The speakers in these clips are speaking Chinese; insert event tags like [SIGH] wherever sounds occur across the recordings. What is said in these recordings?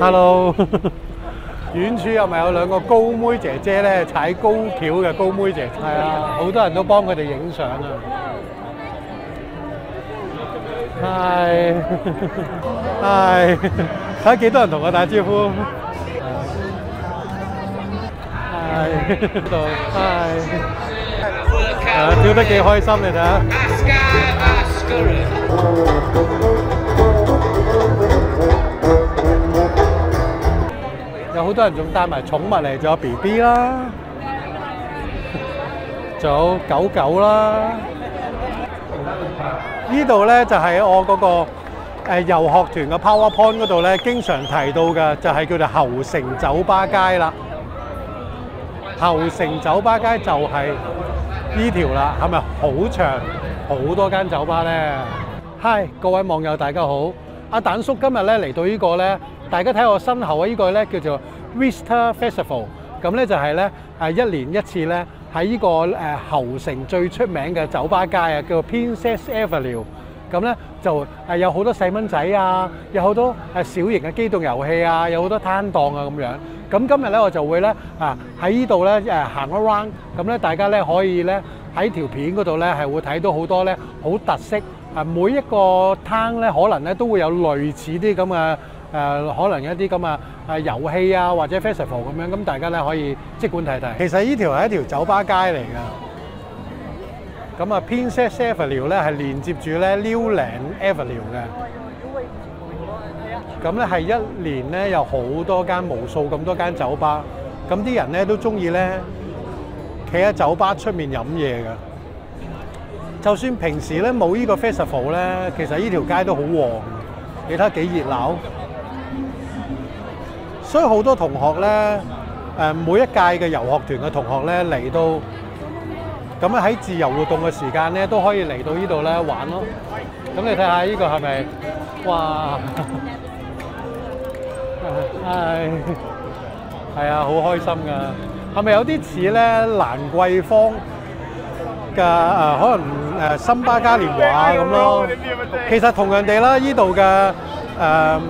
Hello，遠處又咪有兩個高妹姐姐咧踩高橋嘅高妹姐，係啊，好多人都幫佢哋影相啊。係，係，睇下幾多人同我打招呼。係，度係，係啊，跳得幾開心你睇下。好多人仲帶埋寵物嚟，仲有 B B 啦，仲有狗狗啦。呢度咧就係我嗰個誒遊學團嘅 PowerPoint 嗰度咧，經常提到嘅就係叫做後城酒吧街啦。後城酒吧街就係呢條啦，係咪好長好多間酒吧咧？Hi，各位網友大家好，阿蛋叔今日咧嚟到呢個咧，大家睇我身後啊，呢個咧叫做 Vista Festival，咁咧就係咧誒一年一次咧喺呢個誒後城最出名嘅酒吧街啊，叫做 Princess Avenue。咁咧就誒有好多細蚊仔啊，有好多誒小型嘅機動遊戲啊，有好多攤檔啊咁樣。咁今日咧我就會咧啊喺呢度咧誒行 around，咁咧大家咧可以咧喺條片嗰度咧係會睇到好多咧好特色啊每一個攤咧可能咧都會有類似啲咁嘅可能一啲咁啊誒遊戲啊或者 festival 咁樣，咁大家咧可以即管睇睇。其實呢條係一條酒吧街嚟㗎。咁啊 p i n c e s s Avenue 咧係連接住咧 Newland Avenue 嘅。咁咧係一年咧有好多間無數咁多間酒吧，咁啲人咧都中意咧企喺酒吧出面飲嘢嘅。就算平時咧冇呢個 festival 咧，其實呢條街都好旺，你睇幾熱鬧。所以好多同學咧，誒每一屆嘅遊學團嘅同學咧嚟到。咁啊喺自由活動嘅時間咧，都可以嚟到呢度咧玩咯。咁你睇下呢個係咪？哇！[LAUGHS] 係係啊，好開心噶。係咪有啲似咧蘭桂坊嘅誒？可能誒森巴嘉年華咁咯。[LAUGHS] 其實同樣地啦，呢度嘅誒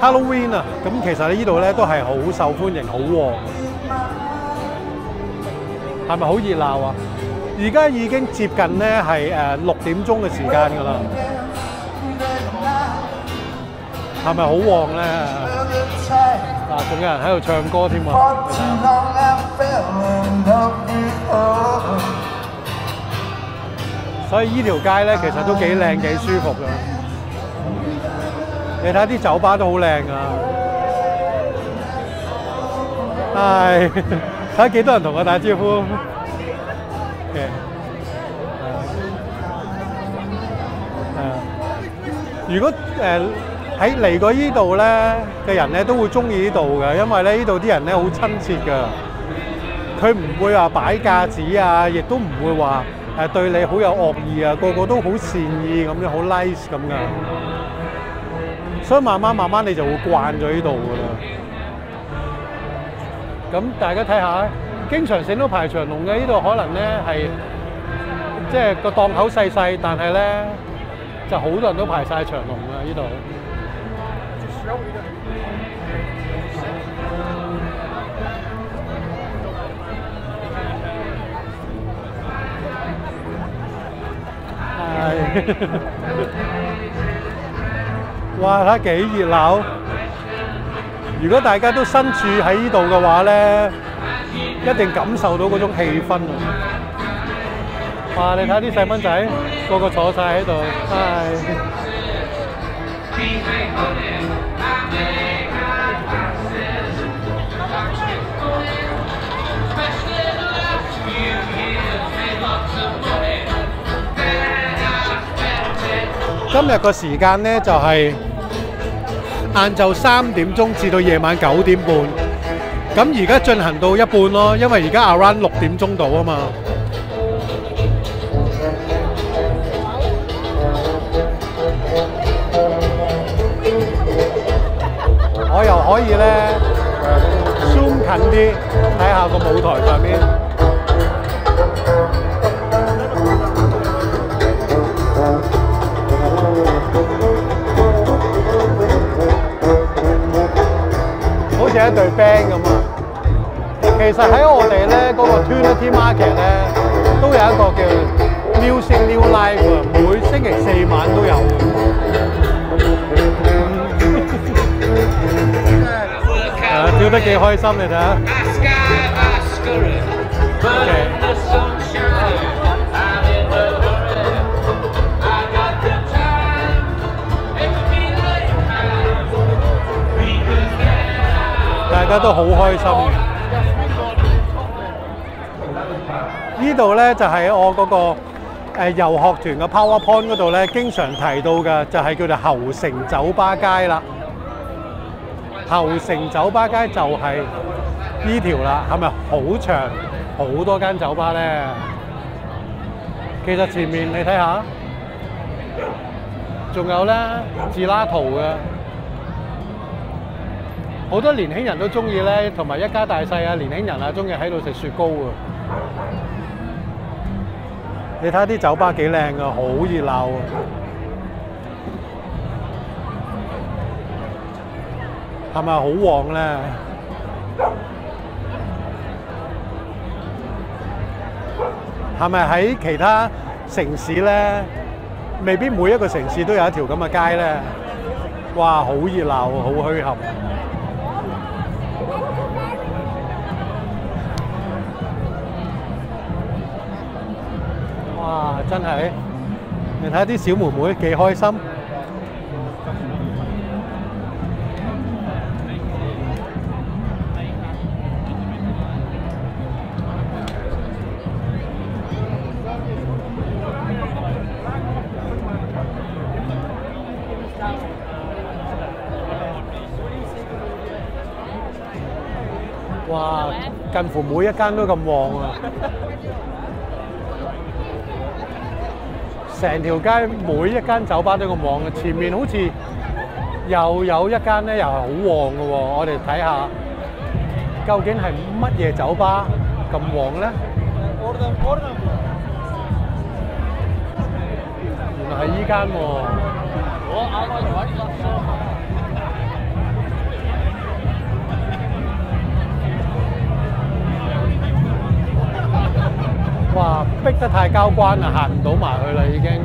Halloween 啊，咁其實呢度咧都係好受歡迎、好旺。係咪好熱鬧啊？而家已經接近咧係誒六點鐘嘅時間㗎啦，係咪好旺咧？啊，仲有人喺度唱歌添啊！所以呢條街咧其實都幾靚幾舒服㗎。你睇下啲酒吧都好靚啊！係。[LAUGHS] 睇下幾多人同我打招呼，如果誒喺嚟過呢度咧嘅人咧，都會中意呢度嘅，因為咧呢度啲人咧好親切㗎，佢唔會話擺架子啊，亦都唔會話誒對你好有惡意啊，個個都好善意咁樣，好 nice 咁噶，所以慢慢慢慢你就會慣咗呢度噶啦。咁大家睇下，經常性都排長龍嘅，呢度可能咧係即係個檔口細細，但係咧就好多人都排晒長龍啊！呢度 [LAUGHS] 係哇，睇下幾熱鬧！如果大家都身處喺呢度嘅話咧，一定感受到嗰種氣氛啊！哇！你睇啲細蚊仔，個個坐晒喺度，係。今日個時間咧就係晏晝三點鐘至到夜晚九點半，咁而家進行到一半咯，因為而家 around 六點鐘到啊嘛。我又可以咧 zoom 近啲睇下個舞台上面。似一隊 band 咁啊！其實喺我哋咧嗰個 Trinity Market 咧，都有一個叫 Music New Life 啊，每星期四晚都有。[LAUGHS] 啊，跳得幾開心，你睇下。大大家都好開心。呢度咧就係我嗰個誒遊學團嘅 PowerPoint 嗰度咧，經常提到嘅就係叫做後城酒吧街啦。後城酒吧街就係呢條啦，係咪好長好多間酒吧咧？其實前面你睇下，仲有咧自拉圖嘅。好多年輕人都中意咧，同埋一家大細啊，年輕人啊，中意喺度食雪糕啊！你睇下啲酒吧幾靚啊，好熱鬧啊！係咪好旺咧？係咪喺其他城市咧？未必每一個城市都有一條咁嘅街咧。哇！好熱鬧，好墟冚。真係，你睇下啲小妹妹幾開心。哇！近乎每一間都咁旺啊！成條街每一間酒吧都咁旺嘅，前面好似又有一間咧，又係好旺嘅喎。我哋睇下究竟係乜嘢酒吧咁旺咧？原來係依間喎。哇！逼得太交關啦，行唔到埋去啦已經。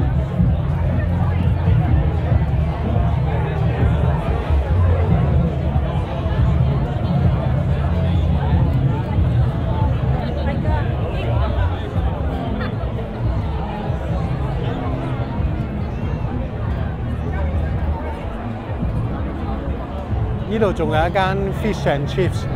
呢度仲有一間 fish and chips。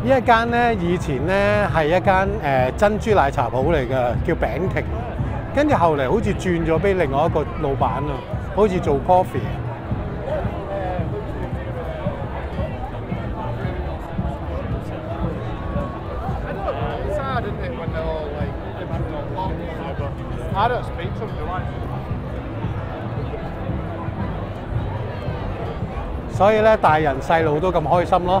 呢一間咧，以前咧係一間誒、珍珠奶茶鋪嚟嘅，叫餅亭。跟住後嚟好似轉咗俾另外一個老闆啊，好似做 coffee。所以咧，大人細路都咁開心咯。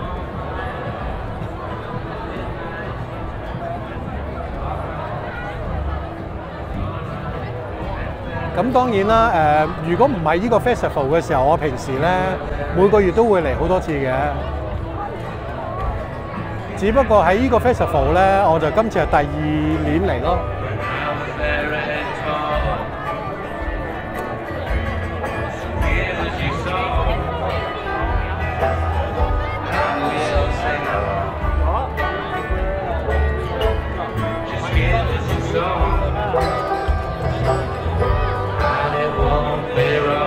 咁當然啦，誒、如果唔係呢個 festival 嘅時候，我平時咧每個月都會嚟好多次嘅。只不過喺呢個 festival 咧，我就今次係第二年嚟咯。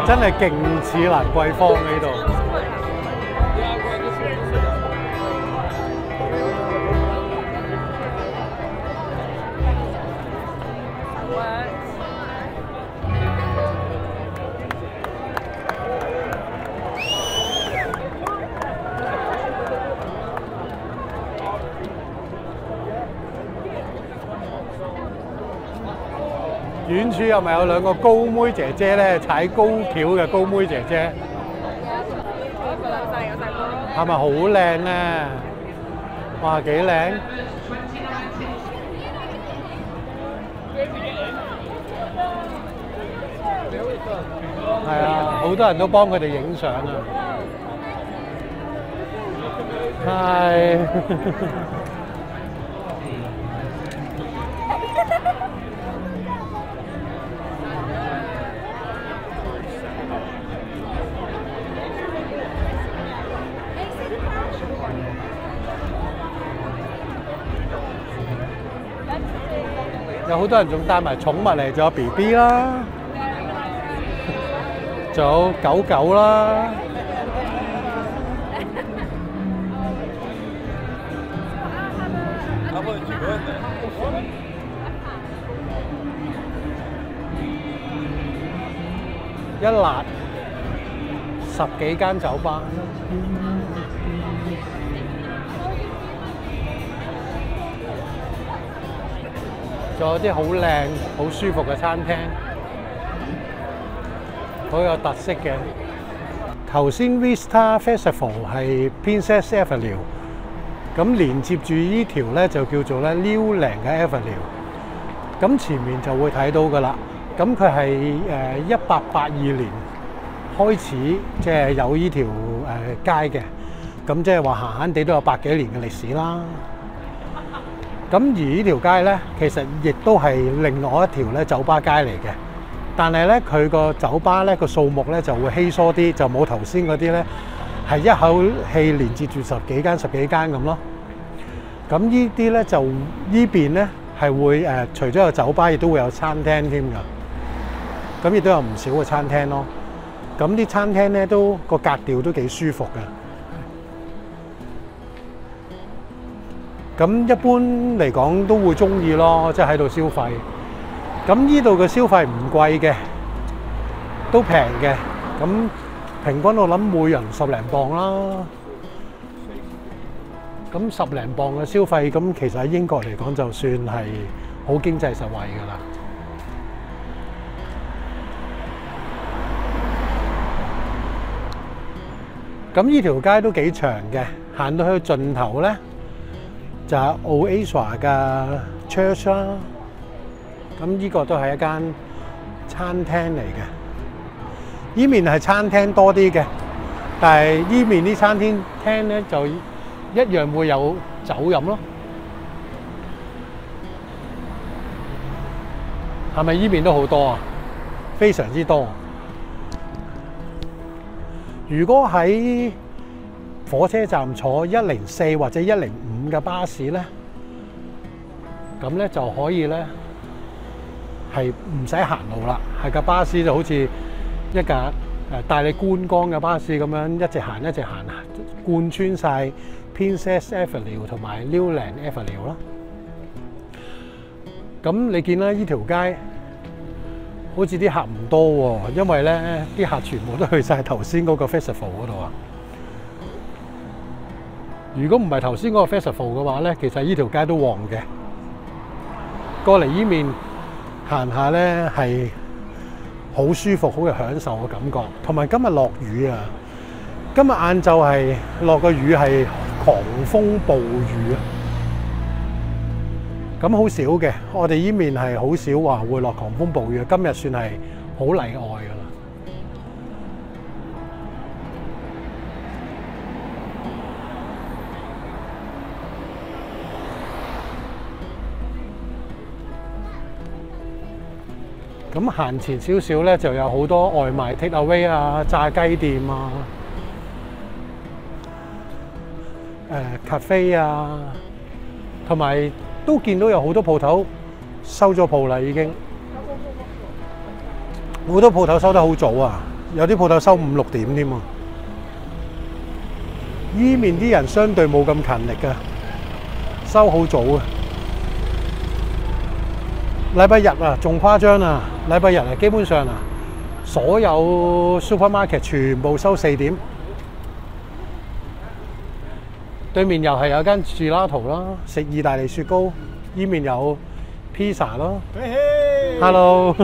真係勁似蘭桂坊呢度。遠處係咪有兩個高妹姐姐咧踩高橋嘅高妹姐姐？係咪好靚咧？哇，幾靚！係啊，好多人都幫佢哋影相啊！係。有好多人仲帶埋寵物嚟，仲有 B B 啦，仲有狗狗啦。一辣十幾間酒吧，仲有啲好靚、好舒服嘅餐廳，好有特色嘅。頭先 Vista Festival 係 Princess Avenue，咁連接住呢條咧就叫做咧 New Lang 嘅 Avenue，咁前面就會睇到噶啦。咁佢係誒一八八二年開始即係有呢條誒街嘅，咁即係話閒閒地都有百幾年嘅歷史啦。咁而呢條街咧，其實亦都係另外一條咧酒吧街嚟嘅，但係咧佢個酒吧咧個數目咧就會稀疏啲，就冇頭先嗰啲咧係一口氣連接住十幾間十幾間咁咯。咁呢啲咧就呢邊咧係會誒，除咗有酒吧，亦都會有餐廳添㗎。咁亦都有唔少嘅餐廳咯。咁啲餐廳咧都個格調都幾舒服嘅。咁一般嚟講都會中意咯，即係喺度消費。咁呢度嘅消費唔貴嘅，都平嘅。咁平均我諗每人十零磅啦。咁十零磅嘅消費，咁其實喺英國嚟講就算係好經濟實惠㗎啦。咁呢條街都幾長嘅，行到去盡頭咧就係 OASIA 嘅 Church 啦。咁呢個都係一間餐廳嚟嘅。呢面係餐廳多啲嘅，但係呢面啲餐廳廳咧就一樣會有酒飲咯。係咪呢面都好多啊？非常之多。如果喺火車站坐一零四或者一零五咁嘅巴士咧，咁咧就可以咧係唔使行路啦，係架巴士就好似一架誒帶你觀光嘅巴士咁樣一直行一直行，貫穿晒 Princess Avenue 同埋 Newland Avenue 啦。咁你見啦，呢條街。好似啲客唔多喎，因為咧啲客全部都去晒頭先嗰個 festival 嗰度啊。如果唔係頭先嗰個 festival 嘅話咧，其實呢條街都旺嘅。過嚟呢面行下咧係好舒服，好有享受嘅感覺。同埋今日落雨啊，今日晏晝係落個雨係狂風暴雨啊。咁好少嘅，我哋依面係好少話會落狂風暴雨，今日算係好例外㗎啦。咁行前少少咧，就有好多外賣 take away 啊、炸雞店啊、誒 cafe 啊，同埋。都見到有好多鋪頭收咗鋪啦，已經好多鋪頭收得好早啊！有啲鋪頭收五六點添啊！依面啲人相對冇咁勤力㗎，收好早啊！禮拜日啊，仲誇張啊！禮拜日啊，基本上啊，所有 supermarket 全部收四點。對面又係有間 Gelato 啦，食意大利雪糕。依面有 pizza 咯。Hello，